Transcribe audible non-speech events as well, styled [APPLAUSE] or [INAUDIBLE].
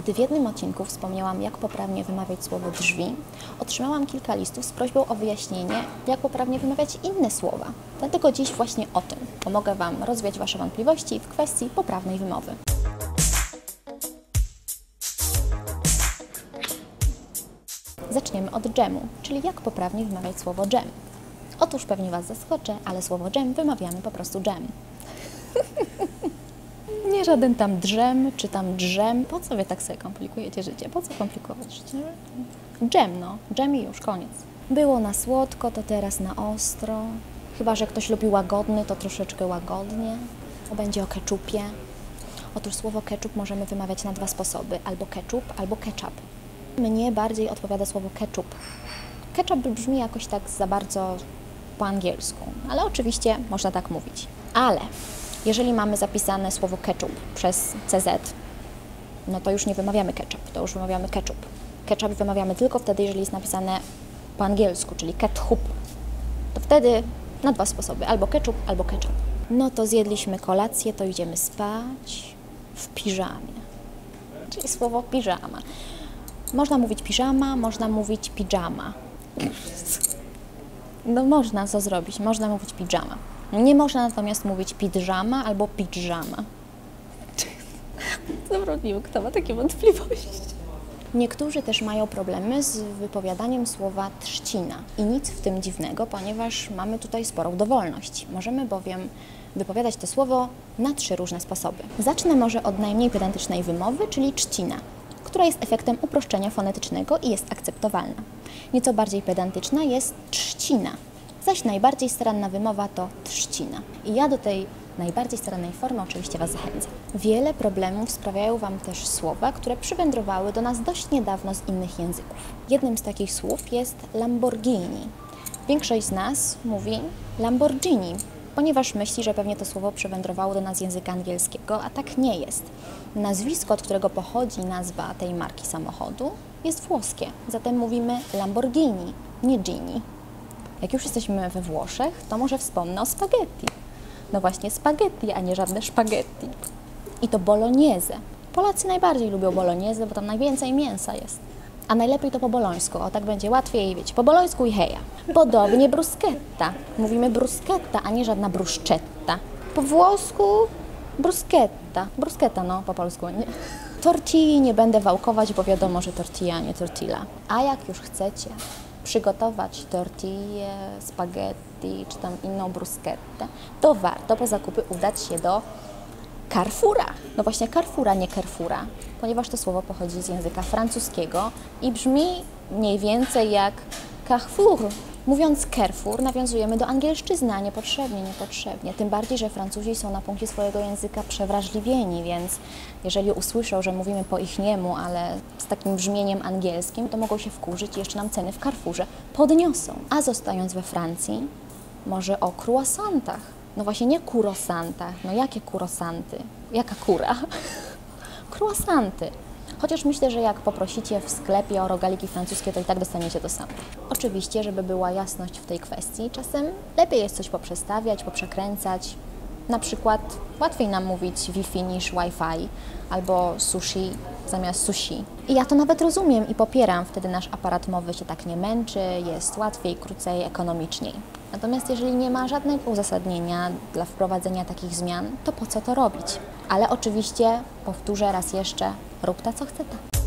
Gdy w jednym odcinku wspomniałam, jak poprawnie wymawiać słowo drzwi, otrzymałam kilka listów z prośbą o wyjaśnienie, jak poprawnie wymawiać inne słowa. Dlatego dziś właśnie o tym pomogę Wam rozwiać Wasze wątpliwości w kwestii poprawnej wymowy. Zaczniemy od dżemu, czyli jak poprawnie wymawiać słowo dżem. Otóż pewnie Was zaskoczę, ale słowo dżem wymawiamy po prostu dżem. [LAUGHS] Nie żaden tam drzem, czy tam drzem. Po co Wy tak sobie komplikujecie życie? Po co komplikować życie? Dżem, no. Dżem i już, koniec. Było na słodko, to teraz na ostro. Chyba, że ktoś lubi łagodny, to troszeczkę łagodnie. To będzie o keczupie. Otóż słowo ketchup możemy wymawiać na dwa sposoby. Albo ketchup, albo ketchup. Mnie bardziej odpowiada słowo ketchup. Ketchup brzmi jakoś tak za bardzo po angielsku, ale oczywiście można tak mówić. Ale jeżeli mamy zapisane słowo ketchup przez CZ, no to już nie wymawiamy ketchup, to już wymawiamy ketchup. Ketchup wymawiamy tylko wtedy, jeżeli jest napisane po angielsku, czyli ketchup. To wtedy na dwa sposoby, albo ketchup, albo ketchup. No to zjedliśmy kolację, to idziemy spać w piżamie. Czyli słowo piżama. Można mówić piżama, można mówić pijama. No można co zrobić, można mówić pijama. Nie można natomiast mówić pidżama albo pidżama. [LAUGHS] Zawrotniły, kto ma takie wątpliwości. Niektórzy też mają problemy z wypowiadaniem słowa trzcina i nic w tym dziwnego, ponieważ mamy tutaj sporą dowolność. Możemy bowiem wypowiadać to słowo na trzy różne sposoby. Zacznę może od najmniej pedantycznej wymowy, czyli trzcina, która jest efektem uproszczenia fonetycznego i jest akceptowalna. Nieco bardziej pedantyczna jest trzcina, zaś najbardziej staranna wymowa to trzcina. I ja do tej najbardziej starannej formy oczywiście Was zachęcam. Wiele problemów sprawiają Wam też słowa, które przywędrowały do nas dość niedawno z innych języków. Jednym z takich słów jest Lamborghini. Większość z nas mówi Lamborghini, ponieważ myśli, że pewnie to słowo przywędrowało do nas z języka angielskiego, a tak nie jest. Nazwisko, od którego pochodzi nazwa tej marki samochodu, jest włoskie, zatem mówimy Lamborghini, nie Gini. Jak już jesteśmy we Włoszech, to może wspomnę o spaghetti. No właśnie spaghetti, a nie żadne spaghetti. I to bolognese. Polacy najbardziej lubią bolognese, bo tam najwięcej mięsa jest. A najlepiej to po bolońsku, o tak będzie łatwiej, wiecie, po bolońsku i heja. Podobnie bruschetta. Mówimy bruschetta, a nie żadna bruschetta. Po włosku bruschetta. Bruschetta, no, po polsku. Nie. Tortilli nie będę wałkować, bo wiadomo, że tortilla, nie tortilla. A jak już chcecie przygotować tortillę, spaghetti czy tam inną bruschettę, to warto po zakupy udać się do Carrefoura. No właśnie Carrefoura, nie Carrefoura, ponieważ to słowo pochodzi z języka francuskiego i brzmi mniej więcej jak Carrefour. Mówiąc Carrefour, nawiązujemy do angielszczyzny, a niepotrzebnie, niepotrzebnie. Tym bardziej, że Francuzi są na punkcie swojego języka przewrażliwieni, więc jeżeli usłyszą, że mówimy po ich niemu, ale z takim brzmieniem angielskim, to mogą się wkurzyć i jeszcze nam ceny w Carrefourze podniosą. A zostając we Francji, może o croissantach. No właśnie nie kurosantach. No jakie kurosanty? Jaka kura? [LAUGHS] Croissanty. Chociaż myślę, że jak poprosicie w sklepie o rogaliki francuskie, to i tak dostaniecie to samo. Oczywiście, żeby była jasność w tej kwestii, czasem lepiej jest coś poprzestawiać, poprzekręcać. Na przykład łatwiej nam mówić Wi-Fi niż Wi-Fi albo sushi zamiast sushi. I ja to nawet rozumiem i popieram, wtedy nasz aparat mowy się tak nie męczy, jest łatwiej, krócej, ekonomiczniej. Natomiast jeżeli nie ma żadnego uzasadnienia dla wprowadzenia takich zmian, to po co to robić? Ale oczywiście, powtórzę raz jeszcze, roptați co chcete.